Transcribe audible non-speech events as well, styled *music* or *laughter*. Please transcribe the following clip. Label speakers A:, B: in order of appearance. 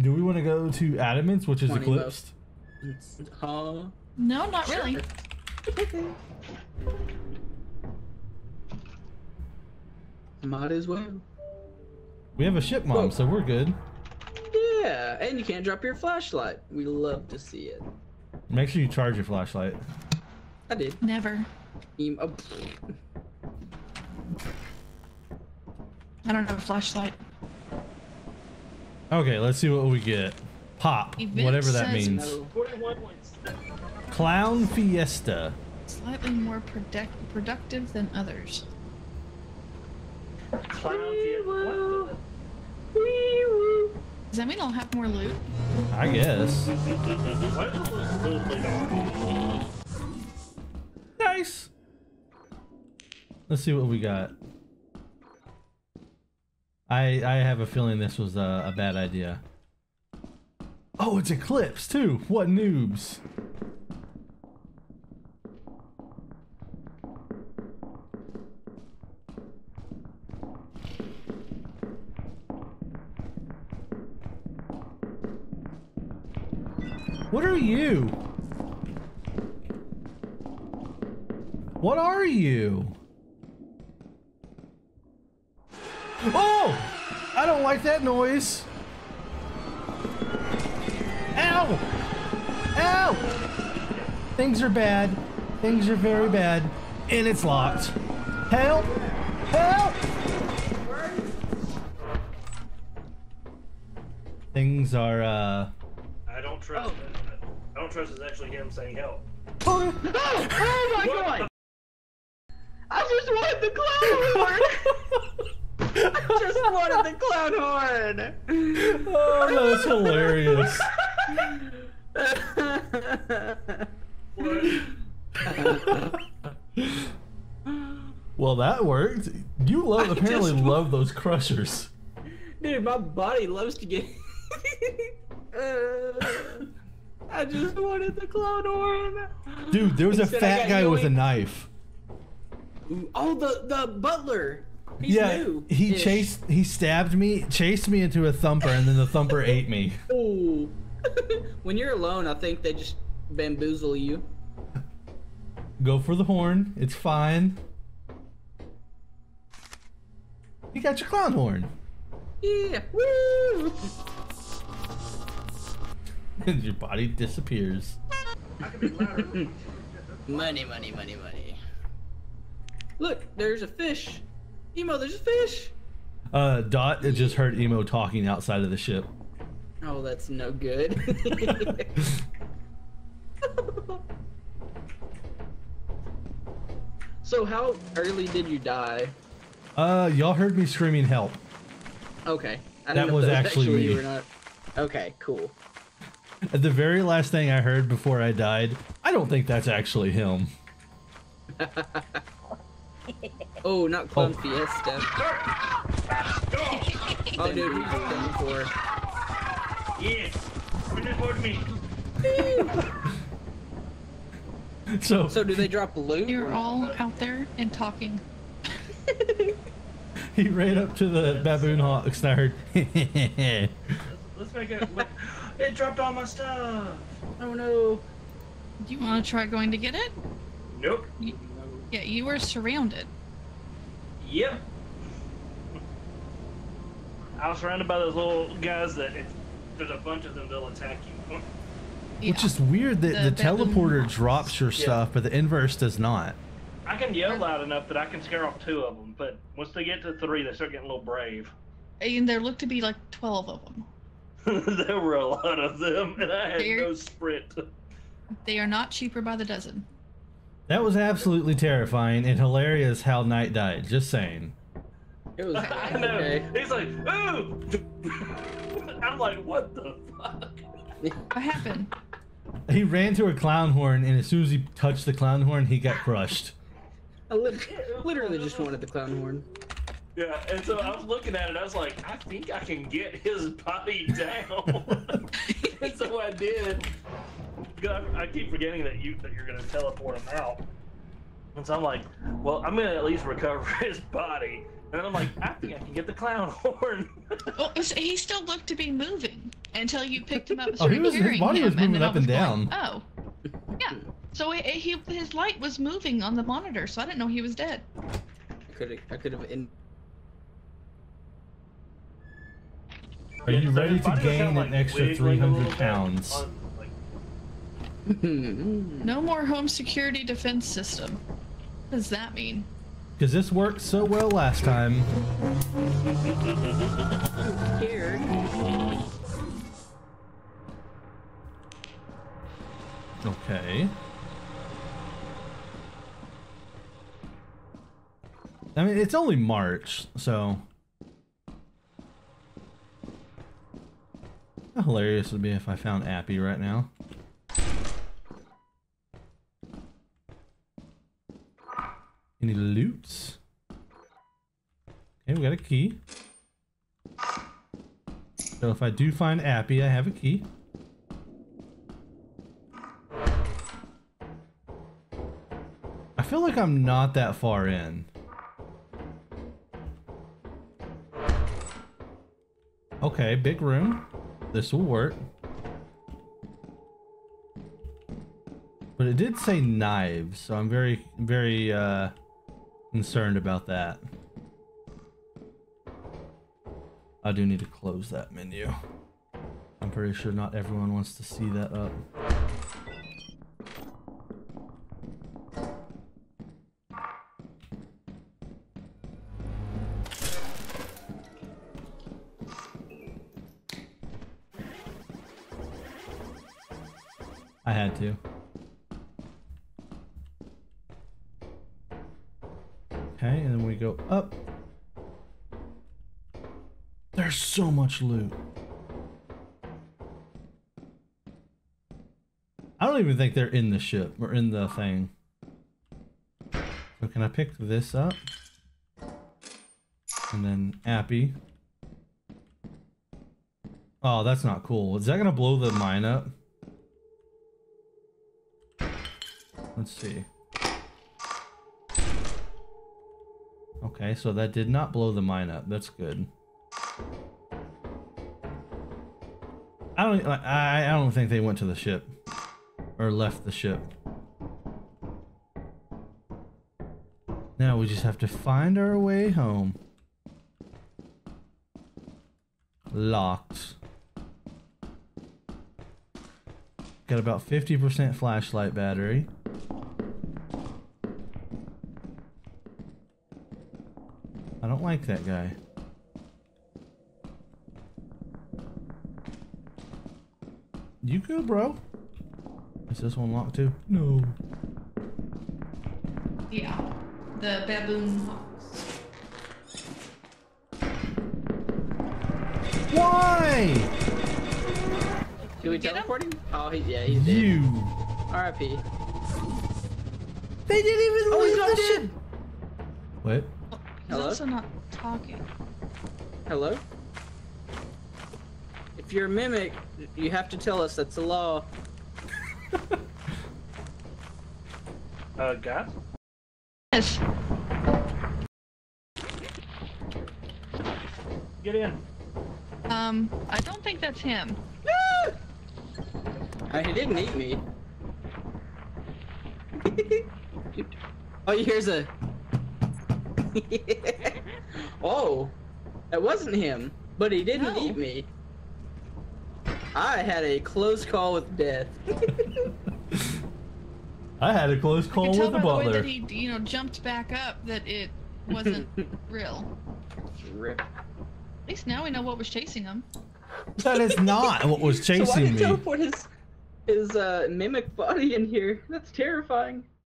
A: Do we want to go to Adamance, which is
B: 20
A: eclipsed?
B: Huh?
C: No, not really.
B: Might as well.
A: We have a ship mom,
B: Whoa.
A: so we're good.
B: Yeah, and you can't drop your flashlight. We love to see it.
A: Make sure you charge your flashlight.
B: I did.
C: Never.
B: Oh,
C: I don't have a flashlight.
A: Okay, let's see what we get. Pop,
C: Event
A: whatever that means.
B: no.
A: Clown Fiesta.
C: Slightly more product- productive than others.
D: Clown Fiesta. What
C: Does that mean I'll have more loot?
A: I guess.
D: the? What is this?
A: Nice. Let's see what we got. I I have a feeling this was a, a bad idea. Oh, it's Eclipse too. What noobs? What are you? What are you? Oh! I don't like that noise. Ow! Ow! Things are bad. Things are very bad. And it's locked. Help! Help! Things are, uh...
D: I don't trust it. I don't trust it's actually him saying help.
A: Oh,
B: Oh, oh my
D: What
B: god! I just wanted the clown horn! *laughs* I just wanted the clown horn!
A: oh that's hilarious. Well, that worked. You love
B: I
A: apparently
B: just-
A: love those crushers.
B: Dude, my body loves to get. Uh, I just wanted the clown horn.
A: Dude, there was a fat guy with a knife.
B: Oh, the the butler. He's
A: yeah,
B: new.
A: he chased, he stabbed me, chased me into a thumper, and then the thumper ate me. *laughs*
B: Ooh. *laughs* when you're alone, I think they just bamboozle you.
A: Go for the horn. It's fine. You got your clown horn.
B: Yeah. Woo!
A: And *laughs* your body disappears.
D: I can be louder.
B: Money, money, money, money. Look, there's a fish. Emo, there's a fish.
A: Uh, Dot just heard Emo talking outside of the ship.
B: Oh, that's no good. *laughs* so how early did you die?
A: Uh, y'all heard me screaming help.
B: Okay. I
A: That
B: didn't know
A: was
B: if
A: actually me.
B: you or not. Okay, cool.
A: At the very last thing I heard before I died, I don't think that's actually him. *laughs* *laughs*
B: Oh, not Clown
A: Oh.
B: Fiesta. *laughs* Oh, dude, he's done for.
D: yes. Report me. *laughs*
A: So,
B: So, do they drop loot?
C: You're all out there and talking.
A: he ran up to the baboon hawks and I heard,
D: Let's make it. Look. It dropped all my stuff.
B: Oh no.
C: Do you want to try going to get it?
D: Nope.
C: Yeah, you were surrounded.
D: Yep. I was surrounded by those little guys that if there's a bunch of them, they'll attack you.
C: Yeah.
A: which is weird that the,
C: The
A: teleporter
C: hawks.
A: drops your
D: Yeah.
A: stuff, but the inverse does not.
D: I can yell loud enough that I can scare off two of them, but once they get to three, they start getting a little brave.
C: and there looked to be like 12 of them. *laughs*
D: there were a lot of them, and I had
C: They're-
D: no sprint.
C: They are not cheaper by the dozen.
A: That was absolutely terrifying and hilarious how Knight died. Just saying.
B: It was *laughs*
D: I know.
B: okay.
D: He's like, ooh. *laughs* I'm like, what the fuck?
C: What happened?
A: He ran to a clown horn, and as soon as he touched the clown horn, he got crushed.
B: I lit- literally just wanted the clown horn.
D: Yeah, and so I was looking at it, I was like, I think I can get his body down. *laughs* and so I did. God, I keep forgetting that you that you're gonna teleport him out. And so I'm like, well, I'm gonna at least recover *laughs* his body. And I'm like, I think I can get the clown *laughs* horn.
C: Well, it was- he still looked to be moving until you picked him up *laughs* and
A: Oh, he was- his body
C: him,
A: was moving
C: then I
A: up and
C: was going,
A: down.
C: oh, yeah. So it, it- he his light was moving on the monitor, so I didn't know he was dead.
B: I could have. I could have. In-
A: Are you ready to gain an extra
D: wiggling a little
A: 300
D: bit
A: pounds?
C: No more home security defense system. What does that mean?
A: Because this worked so well last time.
B: Here.
A: Okay. I mean, it's only March, so. How hilarious would it be if I found Appy right now? Any loots? Okay, we got a key. So if I do find Appy, I have a key. I feel like I'm not that far in. Okay, big room. This will work. But it did say knives, so I'm very, very uh, concerned about that. I do need to close that menu. I'm pretty sure not everyone wants to see that up. I had to. Go up. There's so much loot. I don't even think they're in the ship or in the thing. So can I pick this up? And then Appy. Oh, that's not cool. Is that gonna blow the mine up? Let's see. Okay, so that did not blow the mine up. That's good. I don't. I. I don't think they went to the ship or left the ship. Now we just have to find our way home. Locked. Got about 50% flashlight battery. I don't like that guy. You good, bro? Is this one locked too? No.
C: Yeah, the baboon hawks.
A: Why?
B: Should we
C: Get
B: teleport him? Oh, he, yeah, he's dead.
A: You.
B: R.I.P.
A: They didn't even
B: Oh,
A: leave the ship.
B: dead.
A: What?
C: He's
B: Hello?
C: also not talking.
B: Hello? If you're a mimic, you have to tell us that's the law. *laughs*
D: uh, guys?
C: Yes.
D: Get in.
C: Um, I don't think that's him. *laughs*
B: Uh, he didn't eat me. *laughs* oh, here's a. *laughs* oh, that wasn't him, but he didn't
C: No.
B: eat me. I had a close call with death. *laughs*
A: I had a close
C: I
A: call
C: could tell
A: with the
C: by the way that he, you know, jumped back up that it wasn't *laughs* real.
B: Rip.
C: At least now we know what was chasing him.
A: That is not what was chasing
B: So why
A: chasing
B: did he
A: me.
B: teleport his his uh, mimic body in here? That's terrifying.